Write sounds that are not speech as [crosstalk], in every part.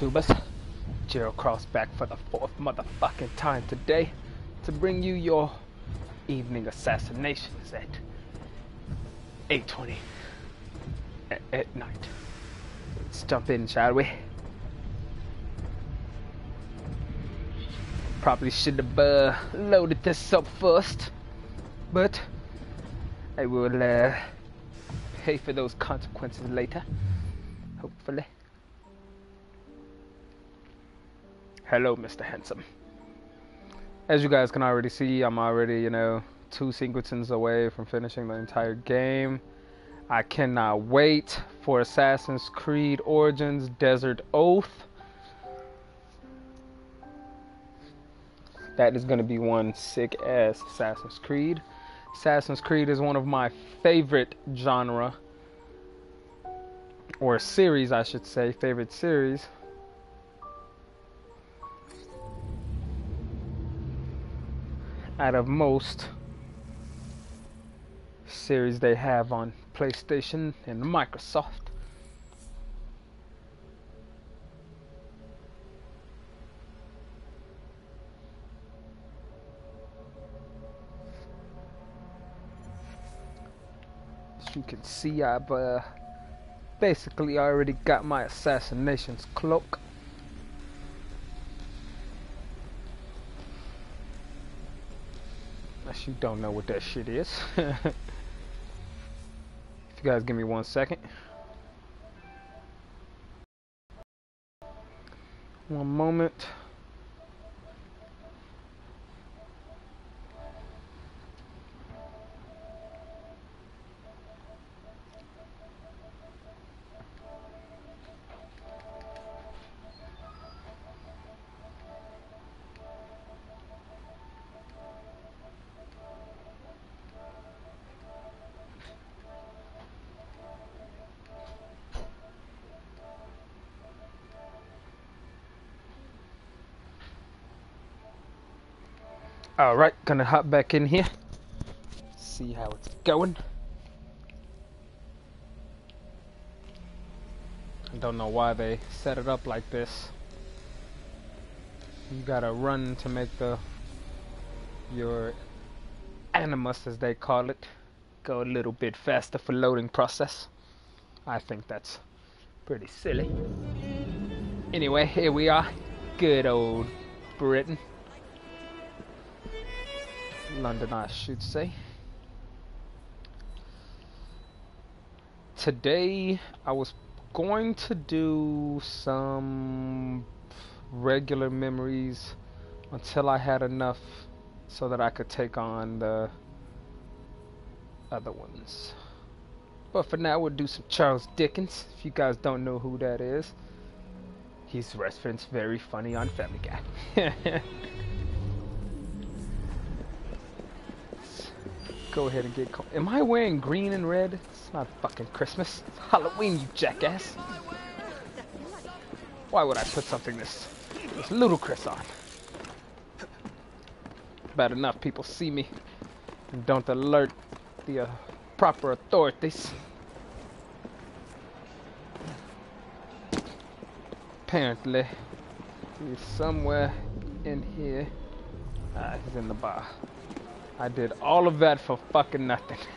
YouTubers? Gerald Cross back for the fourth motherfucking time today to bring you your evening assassinations at 8.20 at, at night. Let's jump in, shall we? Probably should have uh, loaded this up first, but I will uh, pay for those consequences later, hopefully. Hello, Mr. Handsome. As you guys can already see, I'm already, you know, two singletons away from finishing the entire game. I cannot wait for Assassin's Creed Origins Desert Oath. That is going to be one sick ass Assassin's Creed. Assassin's Creed is one of my favorite genre, or series, I should say, favorite series. Out of most series they have on PlayStation and Microsoft. As you can see, I've uh, basically already got my assassinations cloak. Unless you don't know what that shit is. [laughs] if you guys give me one second. One moment. Alright, gonna hop back in here. See how it's going. I don't know why they set it up like this. You gotta run to make the your animus as they call it go a little bit faster for loading process. I think that's pretty silly. Anyway, here we are. Good old Britain. London, I should say. Today, I was going to do some regular memories until I had enough so that I could take on the other ones. But for now, we'll do some Charles Dickens. If you guys don't know who that is, he's referenced very funny on Family Guy. [laughs] go ahead and get. Am I wearing green and red? It's not fucking Christmas. It's Halloween, you jackass. Why would I put something this, this ludicrous on? Bad enough people see me and don't alert the uh, proper authorities. Apparently, he's somewhere in here. Ah, he's in the bar. I did all of that for fucking nothing. [laughs]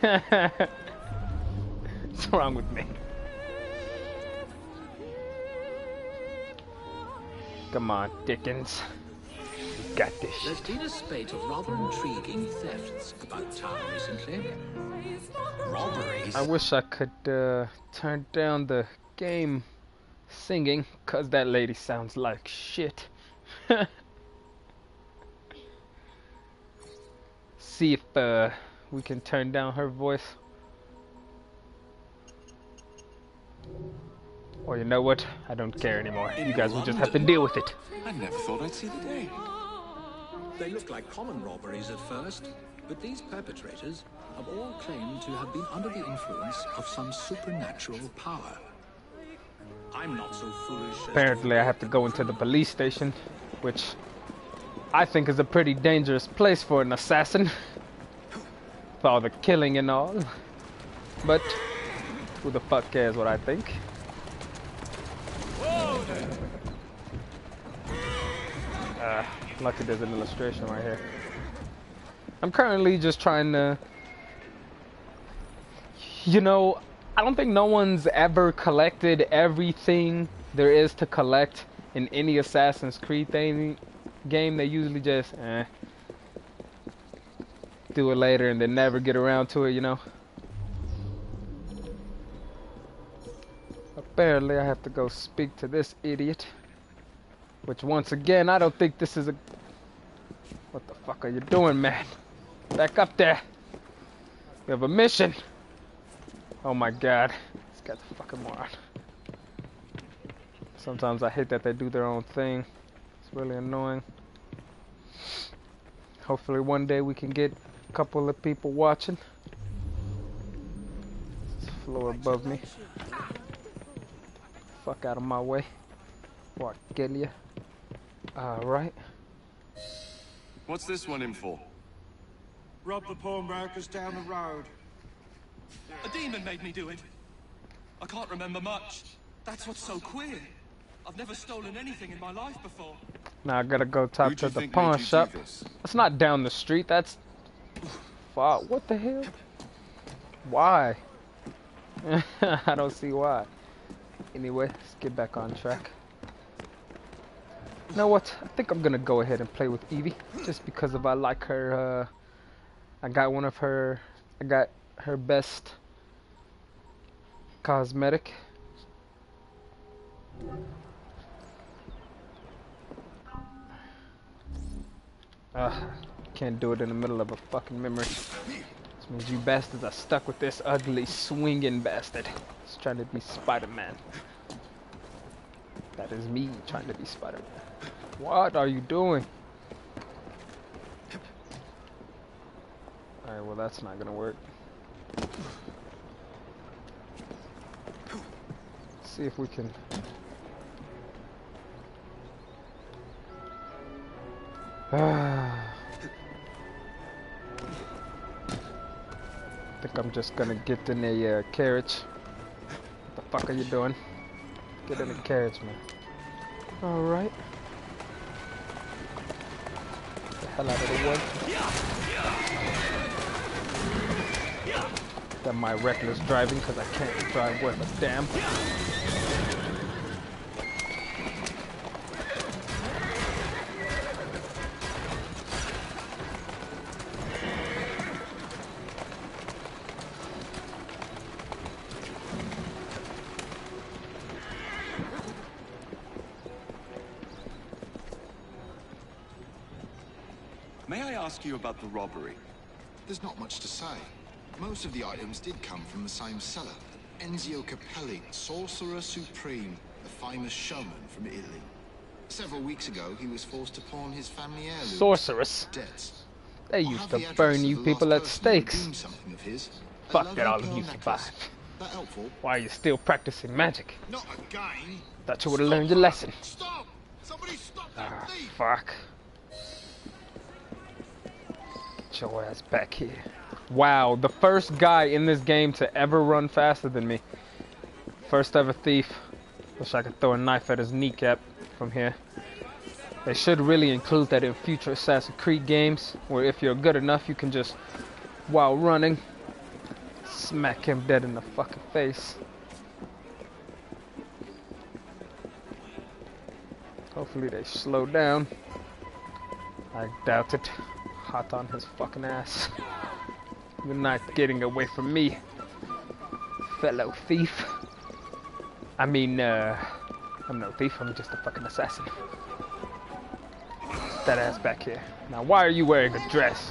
What's wrong with me? Come on, Dickens. You got this There's been a spate of rather intriguing thefts about town recently. Robberies. I wish I could uh, turn down the game singing, cause that lady sounds like shit. [laughs] see if uh, we can turn down her voice. Or you know what? I don't care anymore. You guys will just have to deal with it. I never thought I'd see the day. They look like common robberies at first, but these perpetrators have all claimed to have been under the influence of some supernatural power. I'm not so foolish. Apparently, I have to go into the police station, which I think is a pretty dangerous place for an assassin. for all the killing and all. But who the fuck cares what I think? Uh, Lucky there's an illustration right here. I'm currently just trying to, you know, I don't think no one's ever collected everything there is to collect in any Assassin's Creed thing game. They usually just eh, do it later and then never get around to it, you know. Apparently, I have to go speak to this idiot. Which, once again, I don't think this is a... What the fuck are you doing, man? Back up there. We have a mission. Oh my god. This guy's a fucking moron. Sometimes I hate that they do their own thing. It's really annoying. Hopefully one day we can get a couple of people watching. Floor above me. Fuck out of my way. Before I kill you. Alright. What's this one in for? Rob the pawnbrokers down the road. A demon made me do it. I can't remember much. That's what's so queer. I've never stolen anything in my life before. Now I gotta go talk Who'd to the pawn shop. That's not down the street. That's fuck. What the hell? Why? [laughs] I don't see why. Anyway, let's get back on track. You know what? I think I'm gonna go ahead and play with Evie, just because of I like her. Uh, I got one of her. I got her best cosmetic. Ugh, can't do it in the middle of a fucking memory. This means you bastards are stuck with this ugly swinging bastard. He's trying to be Spider-Man. That is me trying to be Spider-Man. What are you doing? Alright, well that's not gonna work. see if we can think I'm just gonna get in a uh, carriage. What the fuck are you doing? Get in the carriage, man. Alright. The hell out of the way. That my reckless driving because I can't drive worth a damn. Robbery? There's not much to say. Most of the items did come from the same seller. Enzio Capelli, Sorcerer Supreme, a famous showman from Italy. Several weeks ago, he was forced to pawn his family heirloom. Sorceress. Debts. They used have to the burn you people at stakes. something of his. Fuck lovely that all of pearl you necklace. survived. That helpful? Why are you still practicing magic? Not again. Thought you would have learned your lesson. Stop! Somebody stop that Ah, thief! fuck. Get your ass back here. Wow, the first guy in this game to ever run faster than me. First ever thief. Wish I could throw a knife at his kneecap from here. They should really include that in future Assassin's Creed games, where if you're good enough, you can just, while running, smack him dead in the fucking face. Hopefully they slow down. I doubt it. Hot on his fucking ass. You're not getting away from me, fellow thief. I mean, uh, I'm no thief, I'm just a fucking assassin. That ass back here. Now, why are you wearing a dress?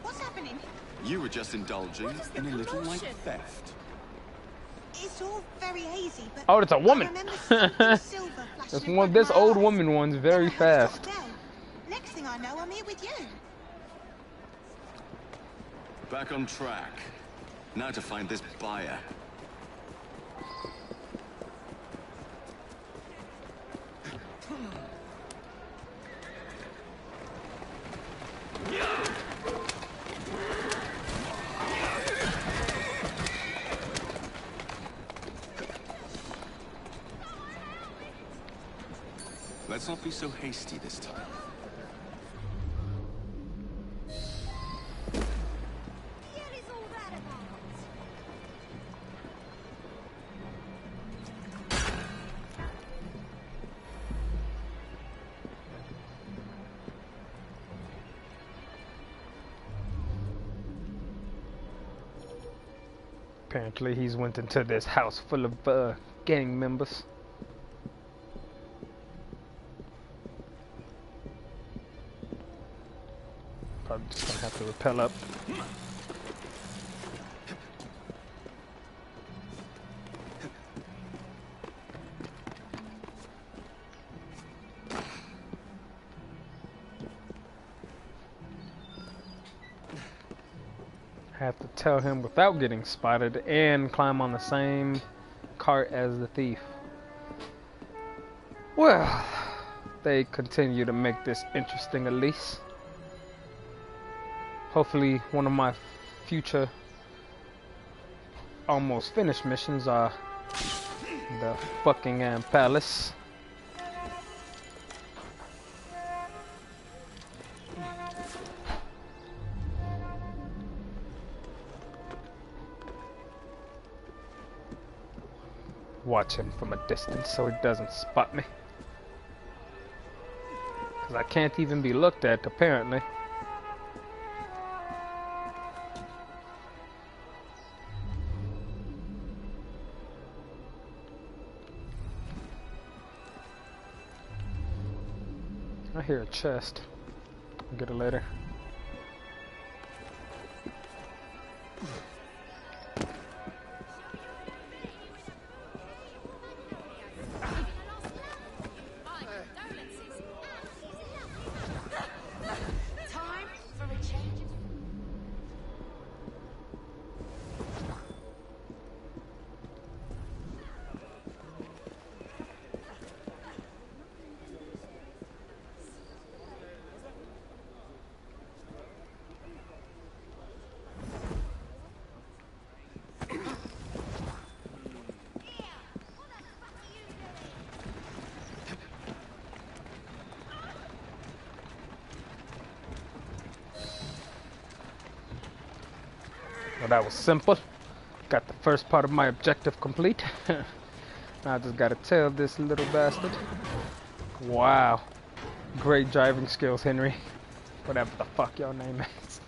What's happening? You were just indulging What is the in a little like theft. It's all very hazy, but Oh, it's a woman. I remember something [laughs] silver flashing This one, this old woman one's very fast. Next thing I know, I'm here with you. Back on track. Now to find this buyer. Let's not be so hasty this time. Apparently, he's went into this house full of uh, gang members. Probably just gonna have to repel up. Tell him without getting spotted and climb on the same cart as the thief. Well, they continue to make this interesting, at least. Hopefully, one of my future almost finished missions are the Buckingham Palace. Watch him from a distance so he doesn't spot me. Because I can't even be looked at, apparently. I hear a chest. I'll get it later. That was simple. Got the first part of my objective complete. [laughs] now I just gotta tell this little bastard. Wow. Great driving skills, Henry. Whatever the fuck your name is.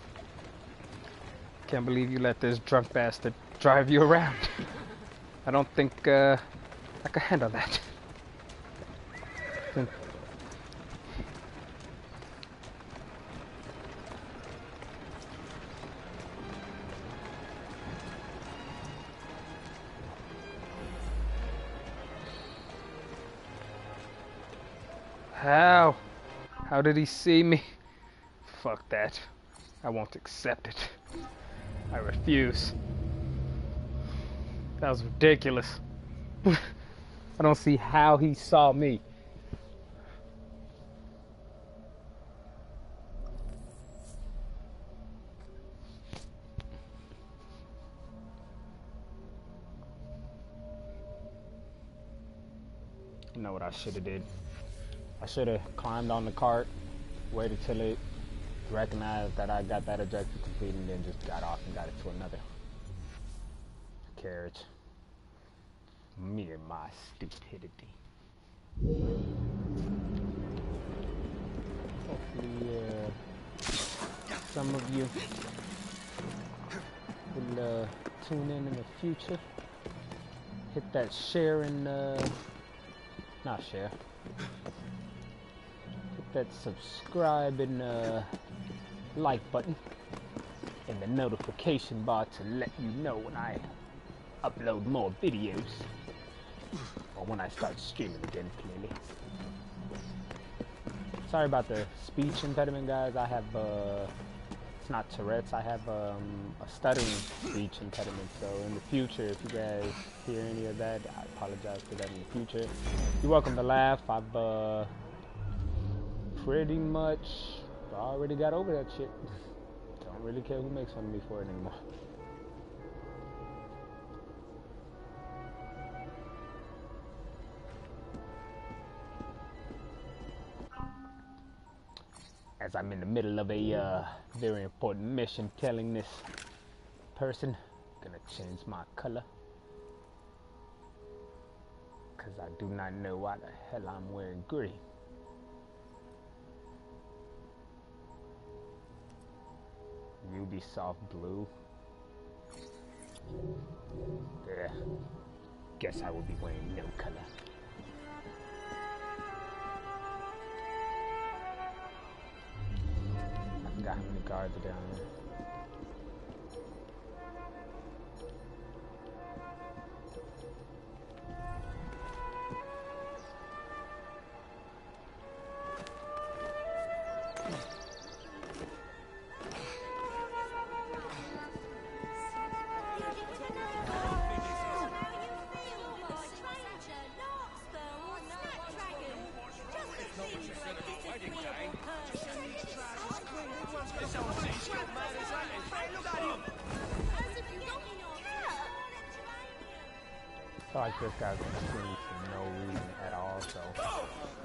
Can't believe you let this drunk bastard drive you around. [laughs] I don't think uh, I can handle that. How did he see me? Fuck that. I won't accept it. I refuse. That was ridiculous. [laughs] I don't see how he saw me. You know what I should have did? I should have climbed on the cart, waited till it recognized that I got that objective complete, and then just got off and got it to another carriage. Me and my stupidity. Hopefully, uh, some of you will uh, tune in in the future. Hit that share and uh, not share that subscribe and uh, like button and the notification bar to let you know when I upload more videos or when I start streaming again clearly. Sorry about the speech impediment guys. I have uh, it's not Tourette's. I have um, a stuttering speech impediment. So in the future, if you guys hear any of that, I apologize for that in the future. You're welcome to laugh. I've uh, pretty much I already got over that shit. [laughs] Don't really care who makes fun of me for it anymore. As I'm in the middle of a uh, very important mission, telling this person, gonna change my color. Cause I do not know why the hell I'm wearing green. Ubisoft Blue. Yeah. Guess I will be wearing no color. I forgot how many guards are down there. This guy's gonna for no reason at all, so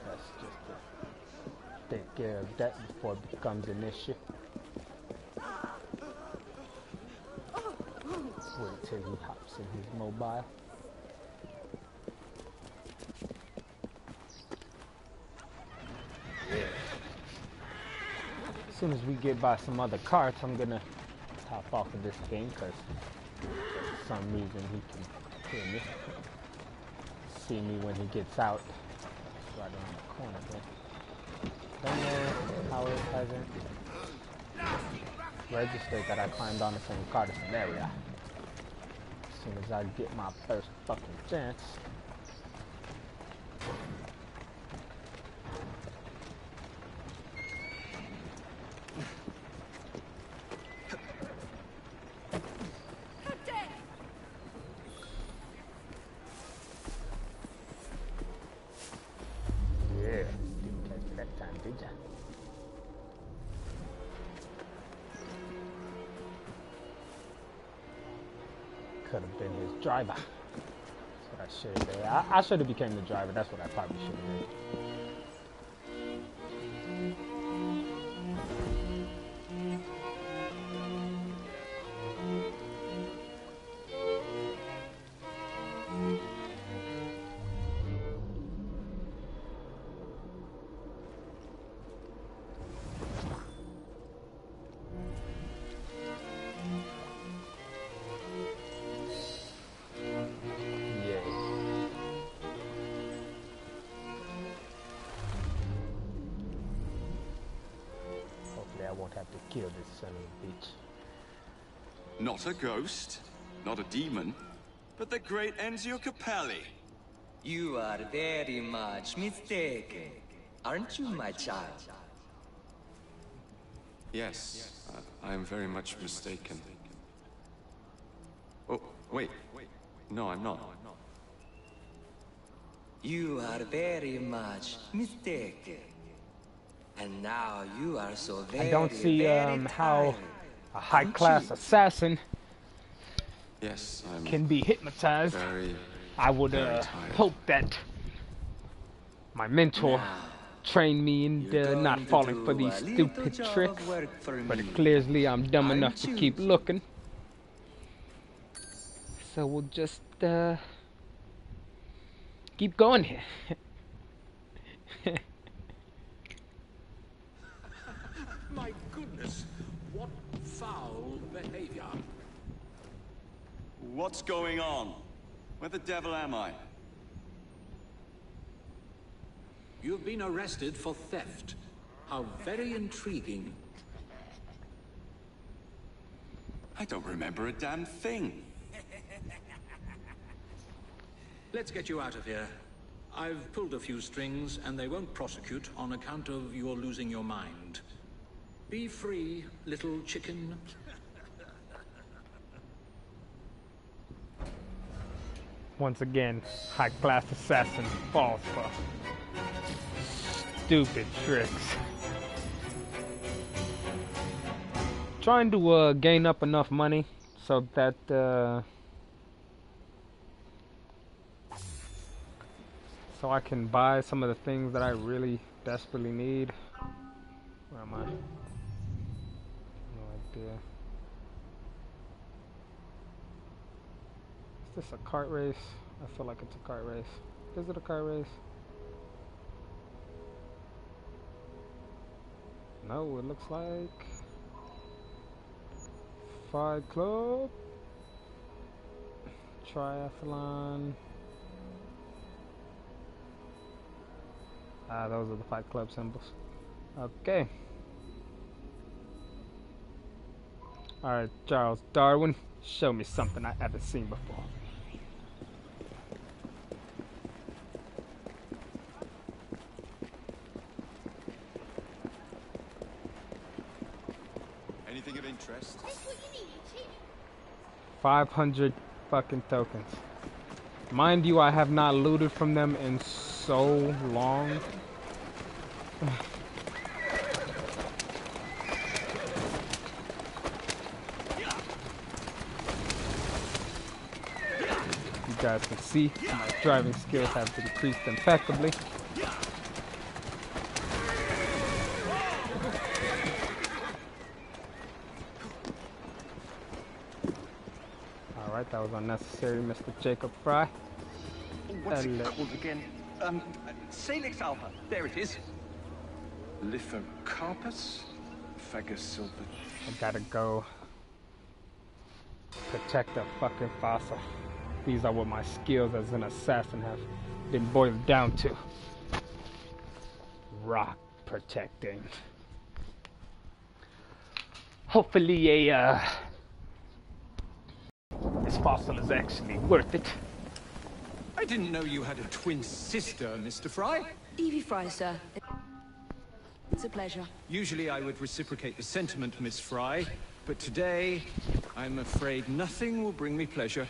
let's just take care of that before it becomes an issue. Wait till he hops in his mobile. Yeah. As soon as we get by some other carts, I'm gonna hop off of this thing because for some reason he can hear me, see me when he gets out. It's right around the corner there. Don't know how it hasn't registered that I climbed on the same cart as Valeria. As soon as I get my first fucking chance. I, should have became the driver. That's what I probably should have done. Not a ghost, not a demon, but the great Enzio Capelli. You are very much mistaken, aren't you, my child? Yes, I, I am very much mistaken. Oh, wait. No, I'm not. You are very much mistaken. And now you are so very, I don't see um, how tired, a high-class aren't you? assassin Yes, I'm can be hypnotized. very. I would uh, hope that my mentor Now, trained me in uh, not falling for these stupid tricks. But clearly I'm dumb Aren't enough to keep looking. So we'll just uh, keep going here. [laughs] My goodness, what foul behavior. What's going on? Where the devil am I? You've been arrested for theft. How very intriguing. I don't remember a damn thing. Let's get you out of here. I've pulled a few strings, and they won't prosecute on account of your losing your mind. Be free, little chicken. Once again, high-class assassin falls for stupid tricks. Trying to uh, gain up enough money so that uh, so I can buy some of the things that I really desperately need. Where am I? No idea. Is this a cart race? I feel like it's a cart race. Is it a cart race? No, it looks like Fight Club. triathlon. Ah, those are the Fight Club symbols. Okay. Alright, Charles Darwin, show me something I haven't seen before. Anything of interest? 500 fucking tokens. Mind you, I have not looted from them in so long. [sighs] you guys can see my driving skills have decreased impeccably. Alright, that was unnecessary, Mr. Jacob Fry. What's Hello. it called again? Um, Salix alpha. There it is. Lithocarpus? Phagosylva. I gotta go protect the fucking fossil. These are what my skills as an assassin have been boiled down to. Rock protecting. Hopefully a, uh, this fossil is actually worth it. I didn't know you had a twin sister, Mr. Fry. Evie Fry, sir. It's a pleasure. Usually I would reciprocate the sentiment, Miss Fry, but today, I'm afraid nothing will bring me pleasure.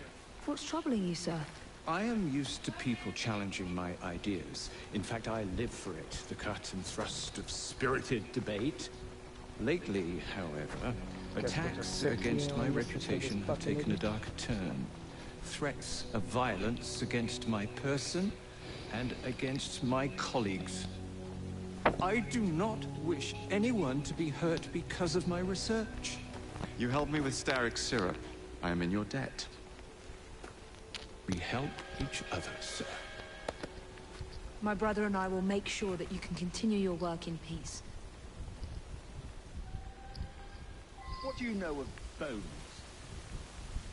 What's troubling you, sir? I am used to people challenging my ideas. In fact, I live for it, the cut and thrust of spirited debate. Lately, however, Guess we'll just attacks against my and listen to reputation have taken a idiot. darker turn. Threats of violence against my person and against my colleagues. I do not wish anyone to be hurt because of my research. You helped me with Starrick syrup. I am in your debt. We help each other, sir. My brother and I will make sure that you can continue your work in peace. What do you know of bones?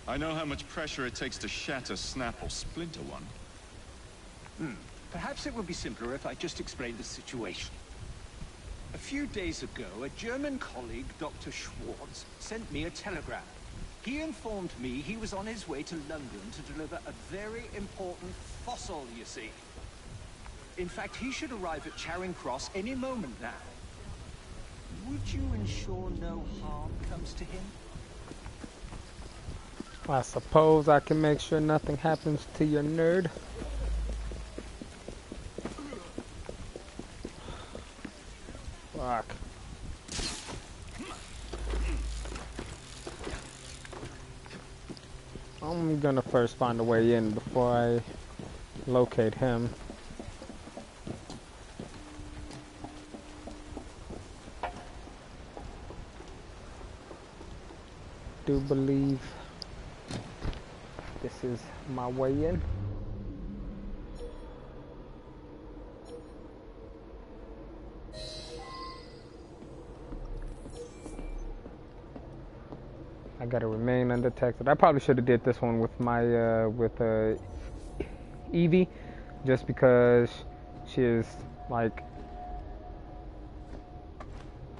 I know how much pressure it takes to shatter, snap, or splinter one. Hmm. Perhaps it would be simpler if I just explained the situation. A few days ago, a German colleague, Dr. Schwartz, sent me a telegram. He informed me he was on his way to London to deliver a very important fossil, you see. In fact, he should arrive at Charing Cross any moment now. Would you ensure no harm comes to him? I suppose I can make sure nothing happens to your nerd. Fuck. I'm gonna first find a way in before I locate him. Do believe this is my way in. I gotta remain undetected. I probably should have did this one with my uh, with uh, Evie, just because she is like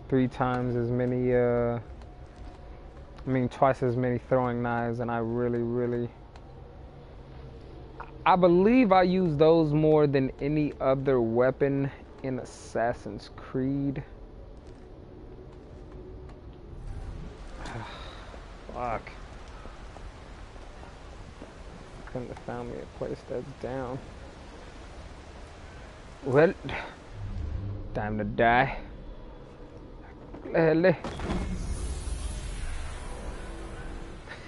three times as many. Uh, I mean, twice as many throwing knives, and I really, really. I believe I use those more than any other weapon in Assassin's Creed. [sighs] Fuck. Couldn't have found me a place that's down. Well, [sighs] time to die. Clearly.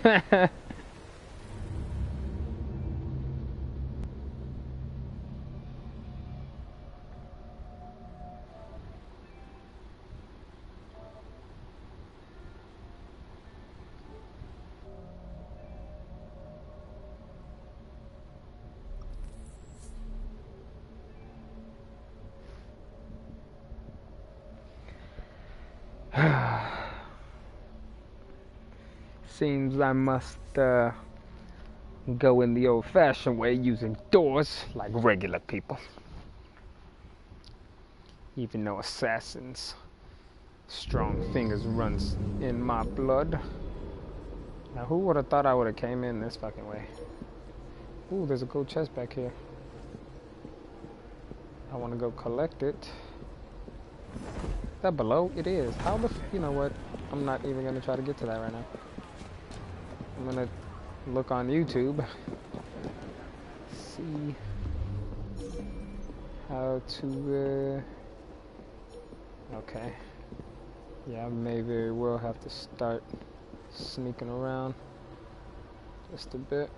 Seems [laughs] I must uh, go in the old-fashioned way using doors like regular people. Even though assassins' strong fingers runs in my blood. Now who would have thought I would have came in this fucking way? Ooh, there's a gold chest back here. I want to go collect it. Is that below? It is. How the you know what? I'm not even going to try to get to that right now. I'm to look on YouTube. See how to uh, okay. Yeah, maybe we'll have to start sneaking around just a bit.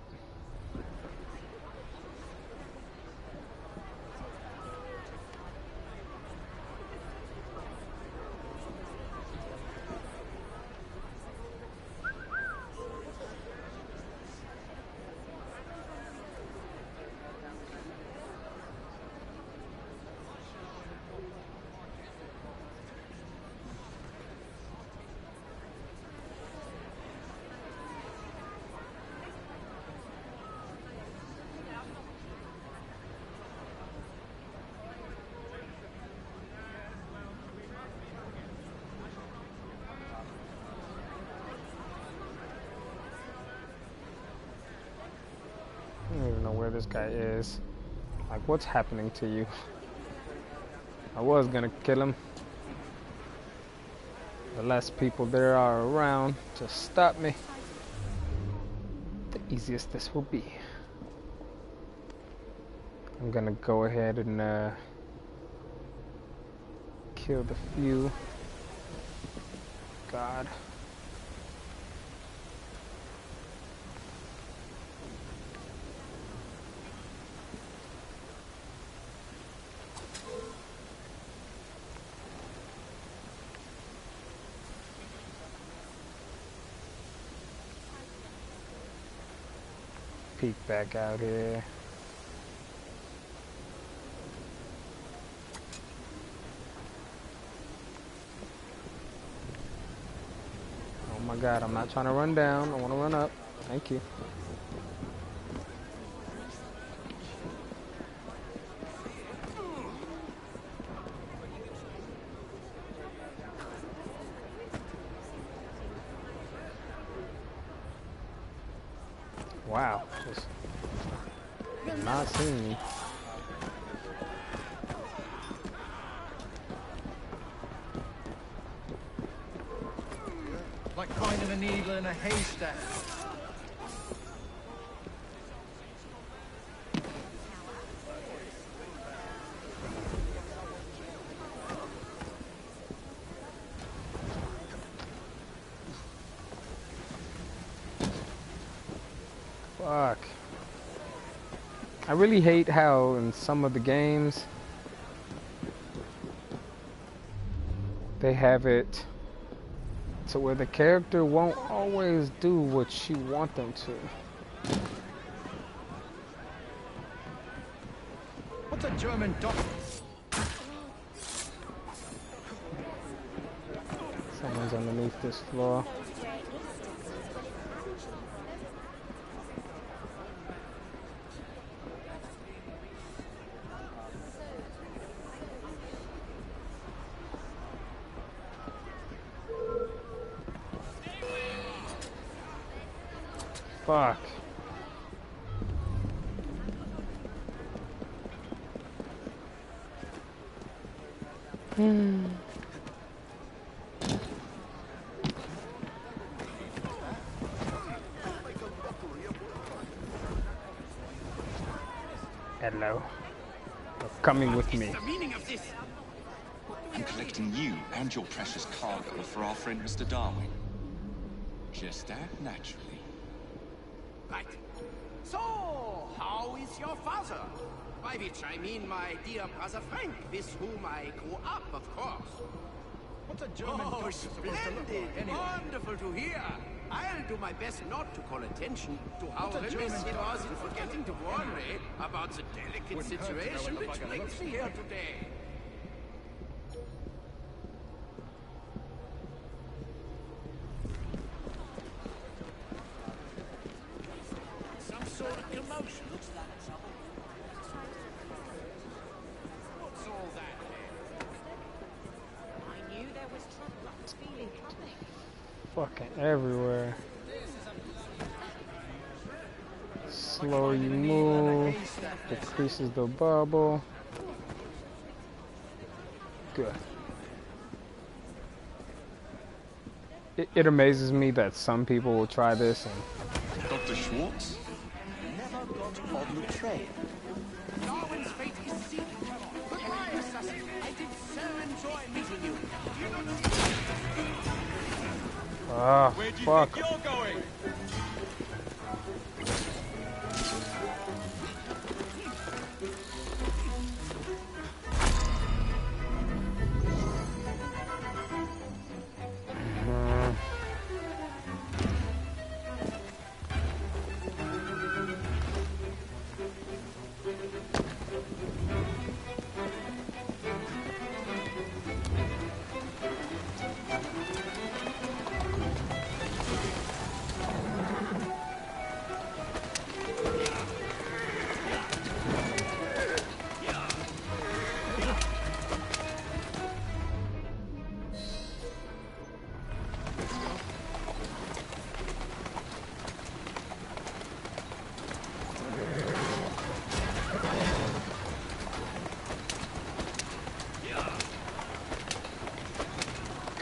this guy is. Like, what's happening to you? I was gonna kill him. The less people there are around to stop me, the easiest this will be. I'm gonna go ahead and uh, kill the few. God. Peek back out here. Oh my god, I'm not trying to run down. I want to run up. Thank you. I really hate how in some of the games they have it to where the character won't always do what you want them to. What's a German dog? Someone's underneath this floor. Fuck. Hmm. [sighs] Hello. You're coming with me. I'm collecting you and your precious cargo for our friend Mr. Darwin. Just act naturally. Right. So, how is your father? By which I mean my dear brother Frank, with whom I grew up, of course. What's a German oh, splendid! Anyway? Wonderful to hear. I'll do my best not to call attention to how remiss he was in forgetting to warn me about the delicate situation which brings me here today. fucking everywhere. Slower you move, decreases the bubble. Good. It, it amazes me that some people will try this and Dr. Schwartz? Never got on the train. Darwin's fate is sealed. Goodbye, assassin. I did so enjoy meeting you. Ah, fuck.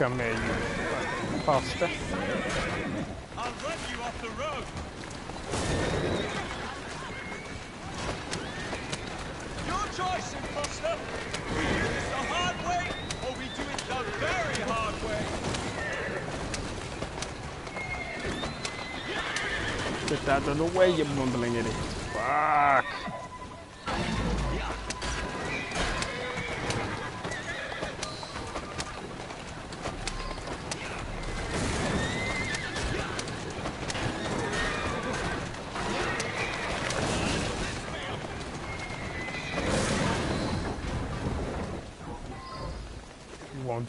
Come here, you foster. I'll run you off the road. Your choice, imposter. We do this the hard way, or we do it the very hard way. Get out of the way, you mumbling idiot. Fuck.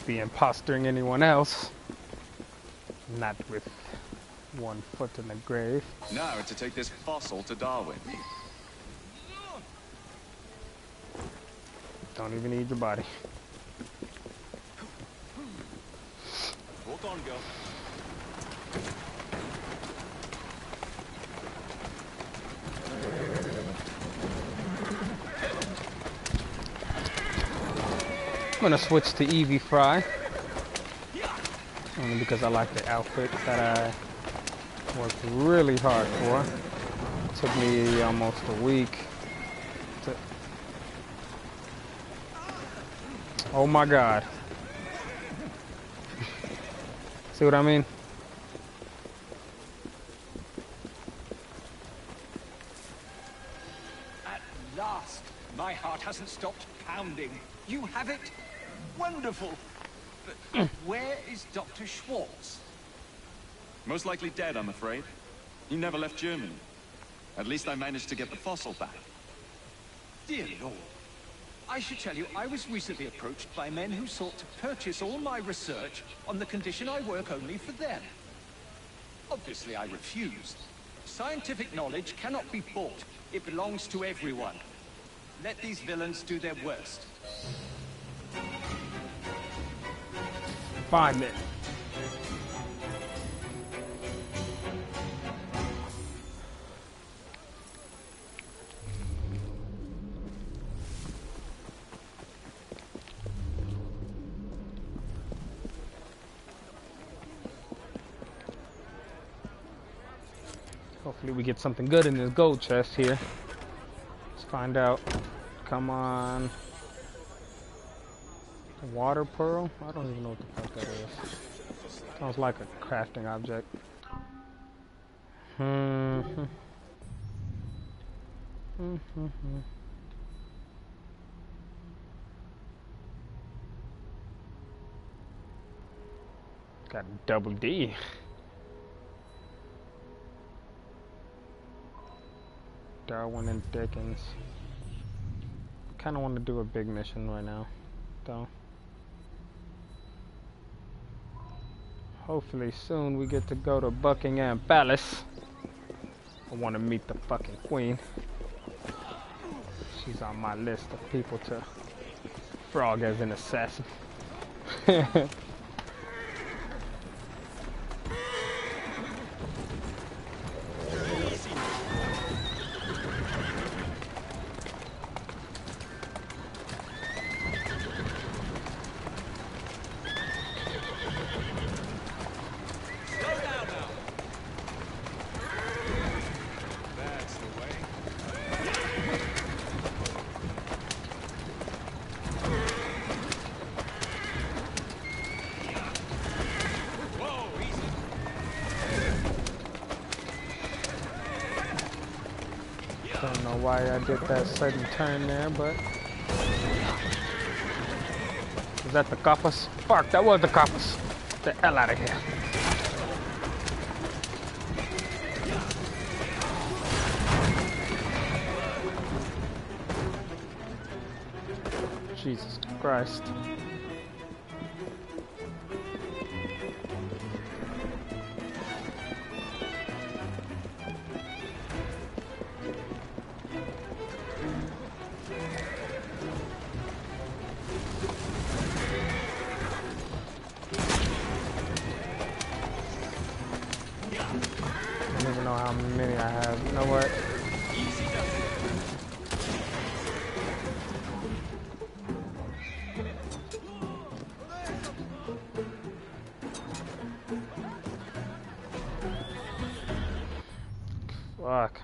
Be impostering anyone else. Not with one foot in the grave. Now to take this fossil to Darwin. Don't even need your body. Walk on, girl. Gonna switch to Evie Frye. Only because I like the outfit that I worked really hard for. It Took me almost a week to... Oh my god. [laughs] See what I mean? At last, my heart hasn't stopped pounding. You have it? Wonderful. But where is Dr. Schwartz? Most likely dead, I'm afraid. He never left Germany. At least I managed to get the fossil back. Dear Lord. I should tell you, I was recently approached by men who sought to purchase all my research on the condition I work only for them. Obviously, I refused. Scientific knowledge cannot be bought. It belongs to everyone. Let these villains do their worst. Five minutes. Hopefully we get something good in this gold chest here. Let's find out. Come on. Water pearl? I don't even know what the fuck that is. Sounds like a crafting object. Hmm. [laughs] Hmm. Got double D. Darwin and Dickens. Kind of want to do a big mission right now, though. Hopefully soon we get to go to Buckingham Palace. I want to meet the fucking queen. She's on my list of people to frog as an assassin. [laughs] did that sudden turn there, but... Is that the coppers? Fuck, that was the coppers. Get the hell out of here. Jesus Christ.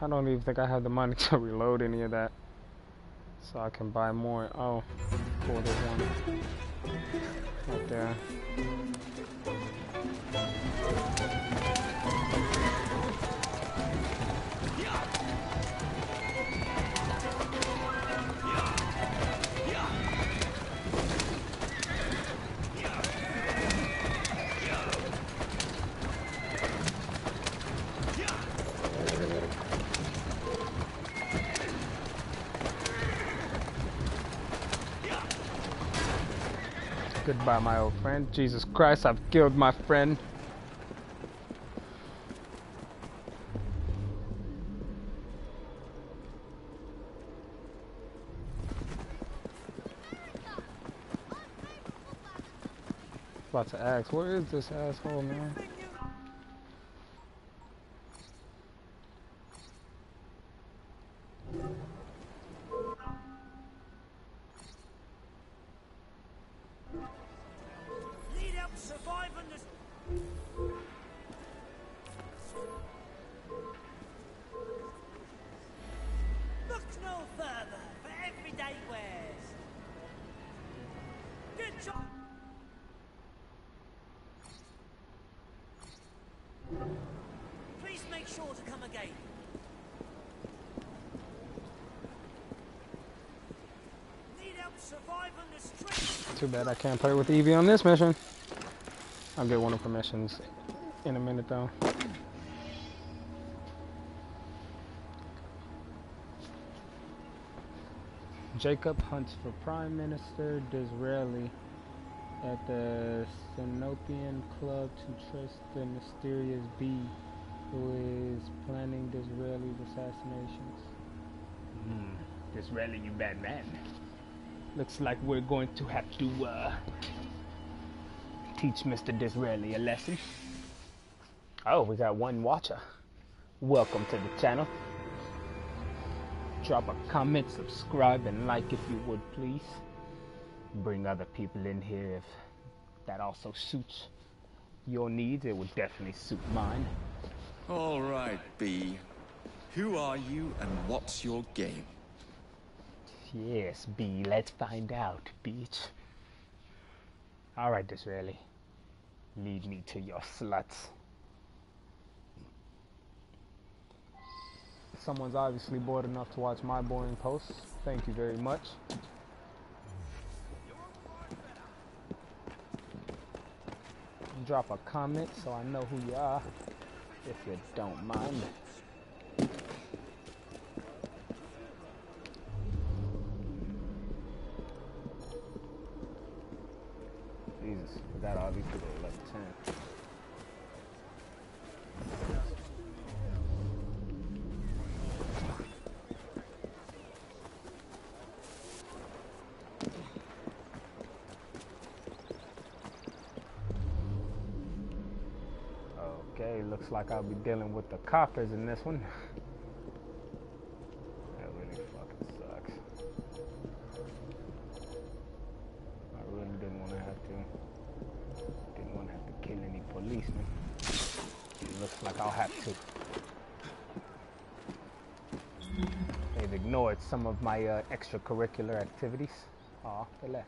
I don't even think I have the money [laughs] to reload any of that. So I can buy more. Oh, cool, there's one. Right there. Goodbye, my old friend. Jesus Christ, I've killed my friend. About to ask, where is this asshole, man? Good job. Please make sure to come again. Need help surviving the streets. Too bad I can't play with Evie on this mission. I'll get one of her missions in a minute, though. Jacob hunts for Prime Minister Disraeli at the Sinopian Club to trace the mysterious bee who is planning Disraeli's assassinations. Hmm, Disraeli, you bad man. Looks like we're going to have to uh, teach Mr. Disraeli a lesson. Oh, we got one watcher. Welcome to the channel. Drop a comment, subscribe, and like if you would, please. Bring other people in here if that also suits your needs. It would definitely suit mine. All right, B. Who are you and what's your game? Yes, B, let's find out, bitch. Alright, Disraeli. Lead me to your sluts. Someone's obviously bored enough to watch my boring posts. Thank you very much. Drop a comment so I know who you are, if you don't mind. Jesus, that obviously left 10. Looks like I'll be dealing with the coppers in this one. [laughs] That really fucking sucks. I really didn't want to have to. Didn't want to have to kill any policemen. It looks like I'll have to. They've ignored some of my uh, extracurricular activities. Aw, they left.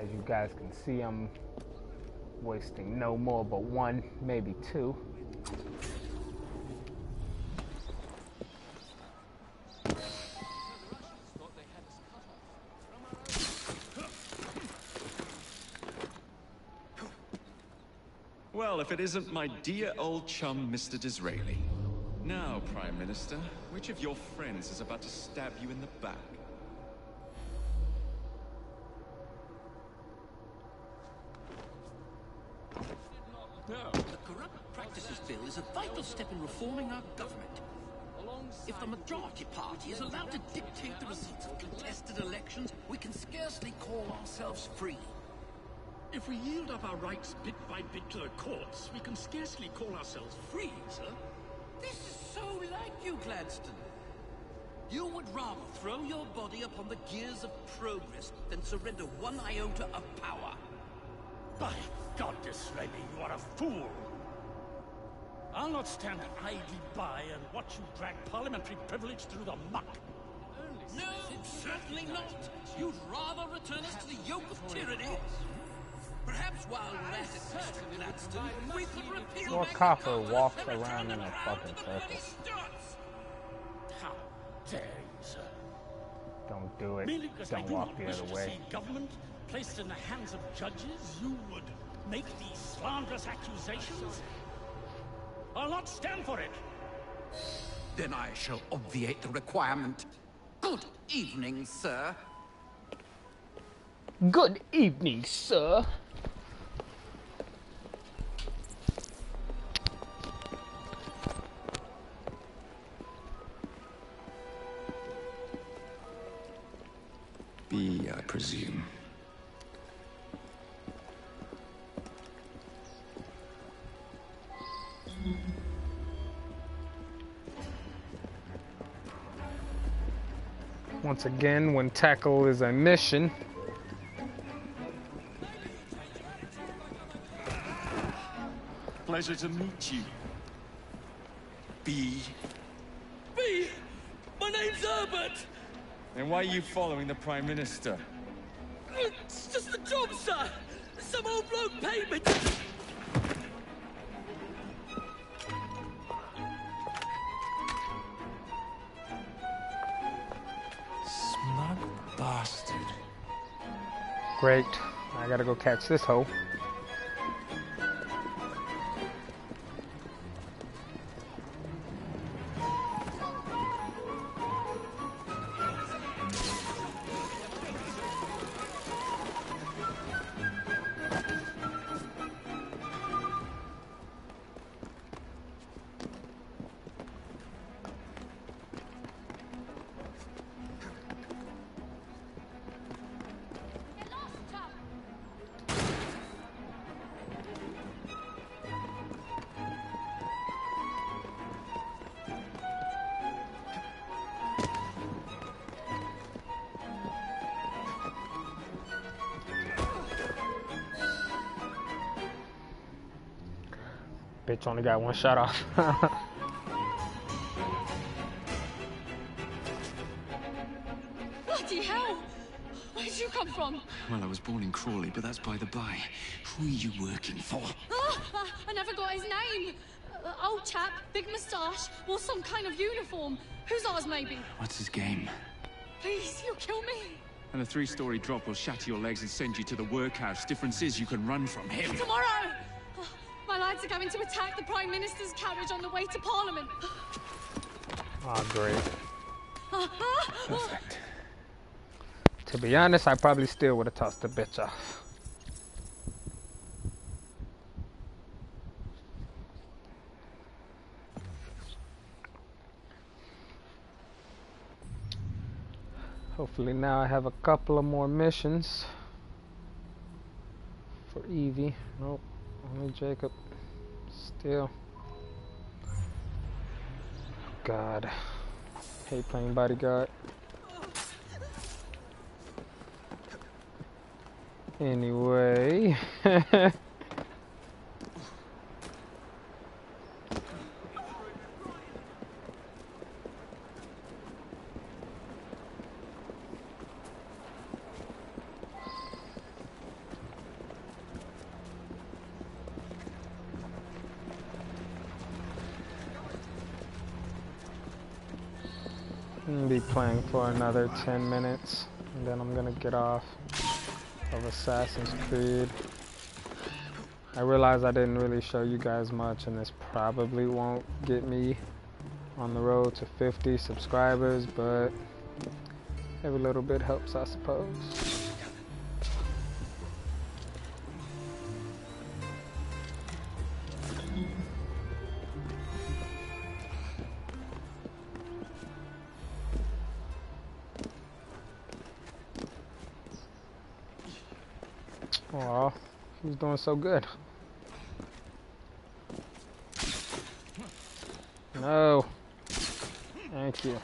As you guys can see, I'm wasting no more but one, maybe two. Well, if it isn't my dear old chum, Mr. Disraeli. Now, Prime Minister, which of your friends is about to stab you in the back? No. The Corrupt Practices Bill is a vital step in reforming our government. If the majority party is allowed to dictate the results of contested elections, we can scarcely call ourselves free. If we yield up our rights bit by bit to the courts, we can scarcely call ourselves free, sir. This is so like you, Gladstone. You would rather throw your body upon the gears of progress than surrender one iota of power. By God, Disraeli, you are a fool! I'll not stand idly by and watch you drag parliamentary privilege through the muck. No, certainly not. You'd rather return us to the yoke of tyranny. Perhaps while we're at it, Mr. Gladstone, we could repeal Your Magna copper walks around in a fucking circle. How dare you, sir? Don't do it. Merely because I Don't walk the other way. see government placed in the hands of judges, you would make these slanderous accusations? I'll not stand for it. Then I shall obviate the requirement. Good evening, sir. Good evening, sir. Once again, when tackle is a mission, Pleasure to meet you. B. B! My name's Herbert! And why are you following the Prime Minister? It's just the job, sir! Some old bloke paid me to... great. I gotta go catch this hoe. Bitch only got one shot off. [laughs] Bloody hell! Where did you come from? Well, I was born in Crawley, but that's by the by. Who are you working for? [laughs] Ah, I never got his name. Uh, old chap, big moustache, wore some kind of uniform. Hussar, maybe? What's his game? Please, you'll kill me. And a three-story drop will shatter your legs and send you to the workhouse. Difference is you can run from him. Tomorrow! Going to attack the Prime Minister's carriage on the way to Parliament. oh, great. Uh-huh. Perfect. To be honest, I probably still would have tossed the bitch off. Hopefully now I have a couple of more missions for Evie. Nope, only Jacob. Still. God. Hate playing bodyguard. Anyway. [laughs] for another 10 minutes, and then I'm gonna get off of Assassin's Creed. I realize I didn't really show you guys much, and this probably won't get me on the road to 50 subscribers, but every little bit helps, I suppose. Doing so good. No. Thank you.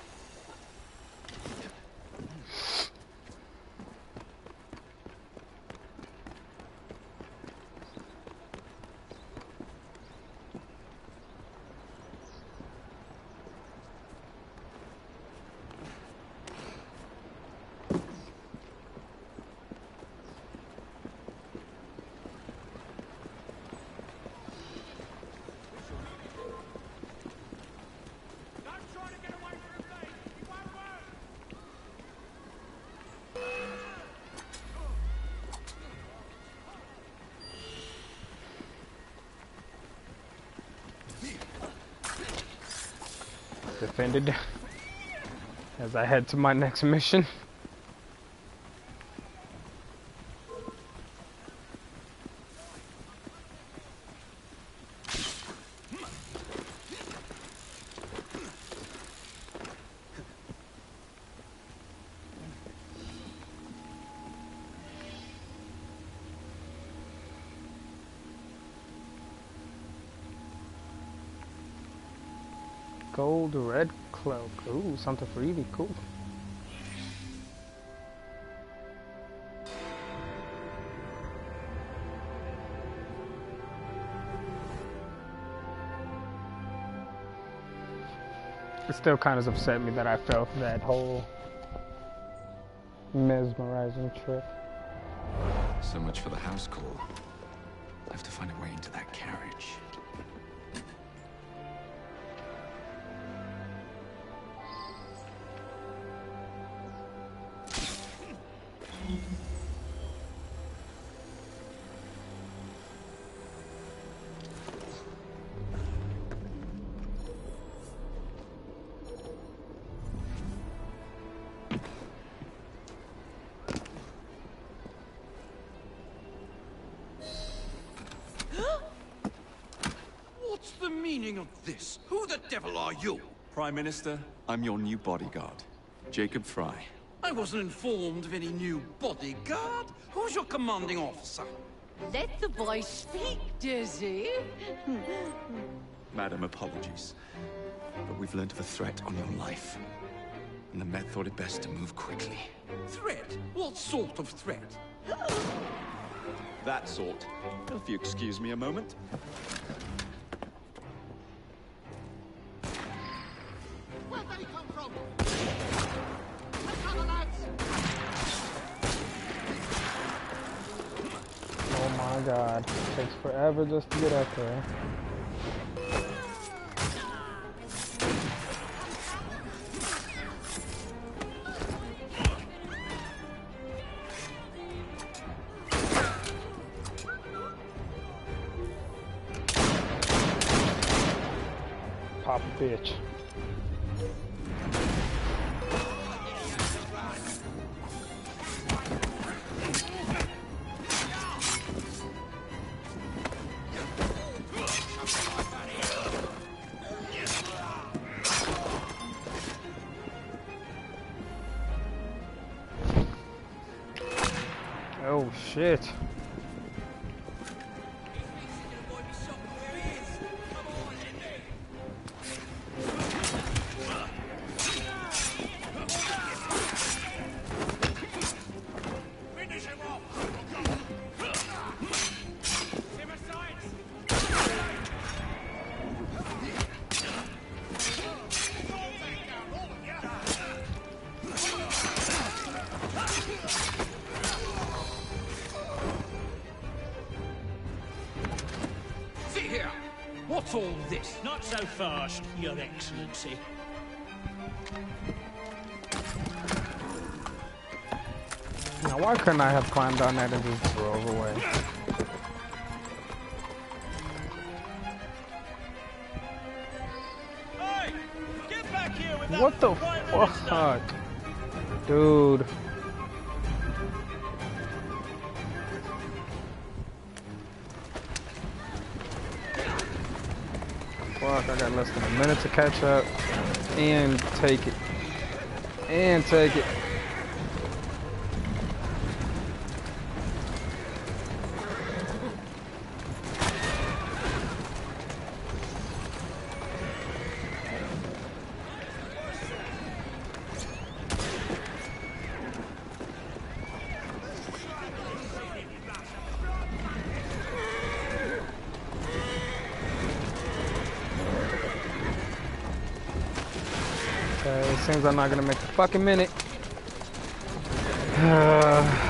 Defended as I head to my next mission. Cloak. Something for Evie. Cool. It still kind of upset me that I felt that whole mesmerizing trip. So much for the house call. I have to find a way into that carriage. Meaning of this? Who the devil are you? Prime Minister, I'm your new bodyguard, Jacob Frye. I wasn't informed of any new bodyguard. Who's your commanding officer? Let the boy speak, Dizzy. [laughs] Madam, apologies. But we've learned of a threat on your life. And the Met thought it best to move quickly. Threat? What sort of threat? [gasps] That sort. If you excuse me a moment. Forever just to get up there. so fast, Your Excellency. Now, why couldn't I have climbed on that and just drove away? Hey, what the fuck? Dude. To catch up and take it. And take it. Seems I'm not gonna make the fucking minute. [sighs] [sighs]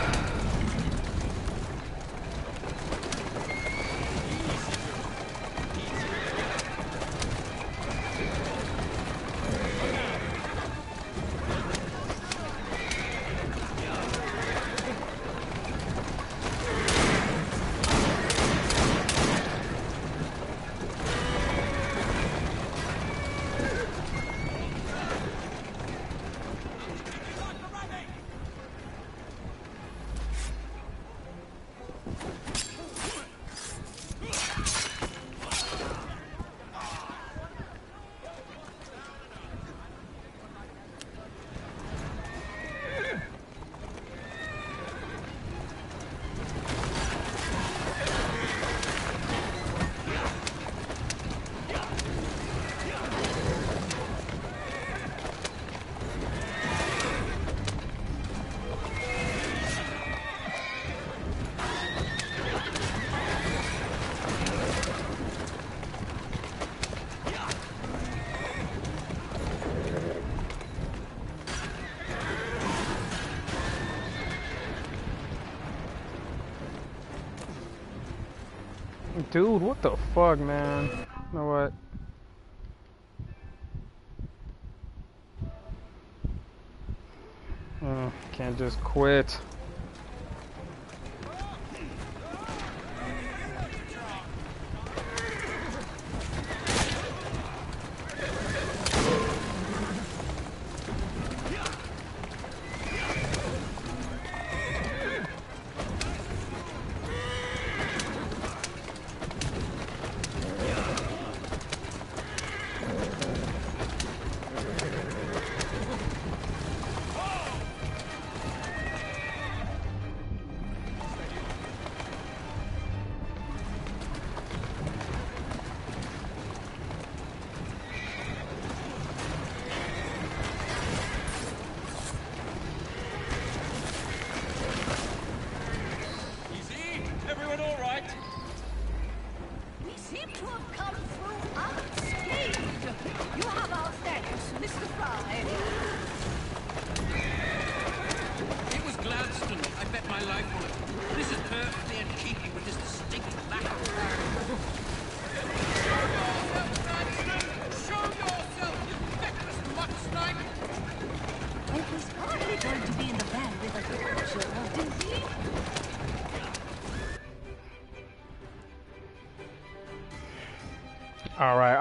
Dude, what the fuck, man? You know what? Uh, can't just quit.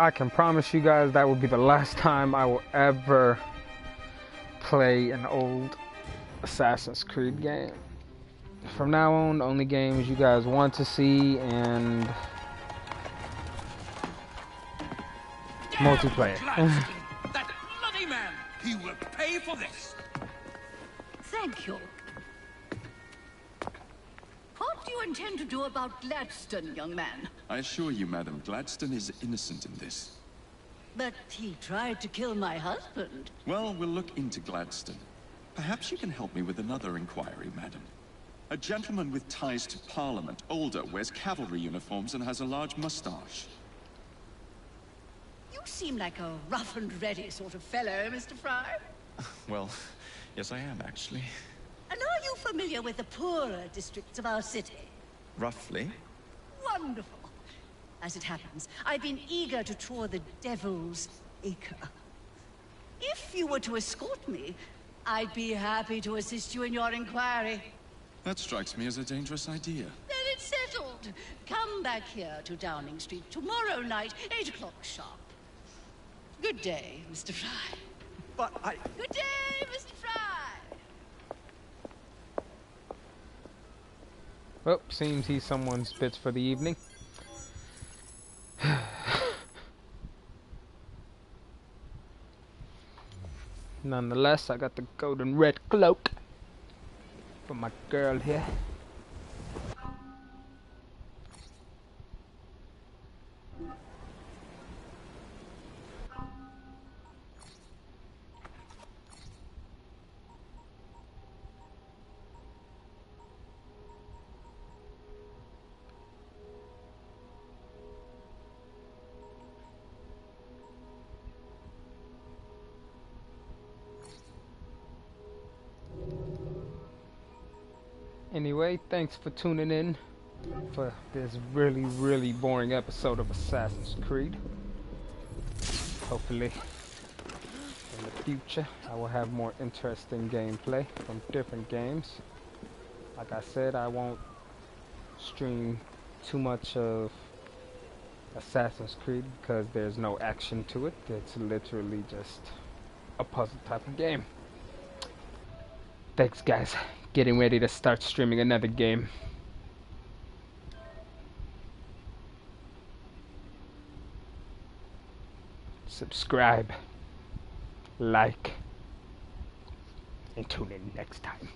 I can promise you guys that will be the last time I will ever play an old Assassin's Creed game. From now on, only games you guys want to see and multiplayer. that bloody [laughs] man! He will pay for this! Thank you. What do you intend to do about Gladstone, young man? I assure you, madam, Gladstone is innocent in this. But he tried to kill my husband. Well, we'll look into Gladstone. Perhaps you can help me with another inquiry, madam. A gentleman with ties to Parliament, older, wears cavalry uniforms and has a large mustache. You seem like a rough and ready sort of fellow, Mr. Frye. [laughs] well, yes I am, actually. And are you familiar with the poorer districts of our city? Roughly. Wonderful. As it happens, I've been eager to tour the Devil's Acre. If you were to escort me, I'd be happy to assist you in your inquiry. That strikes me as a dangerous idea. Then it's settled. Come back here to Downing Street tomorrow night, 8 o'clock sharp. Good day, Mr. Frye. But I... Good day, Mr. Frye. Well, seems he's someone's bitch for the evening. Nonetheless, I got the golden red cloak for my girl here. Anyway, thanks for tuning in for this really, really boring episode of Assassin's Creed. Hopefully, in the future, I will have more interesting gameplay from different games. Like I said, I won't stream too much of Assassin's Creed because there's no action to it. It's literally just a puzzle type of game. Thanks, guys getting ready to start streaming another game. Subscribe, like, and tune in next time.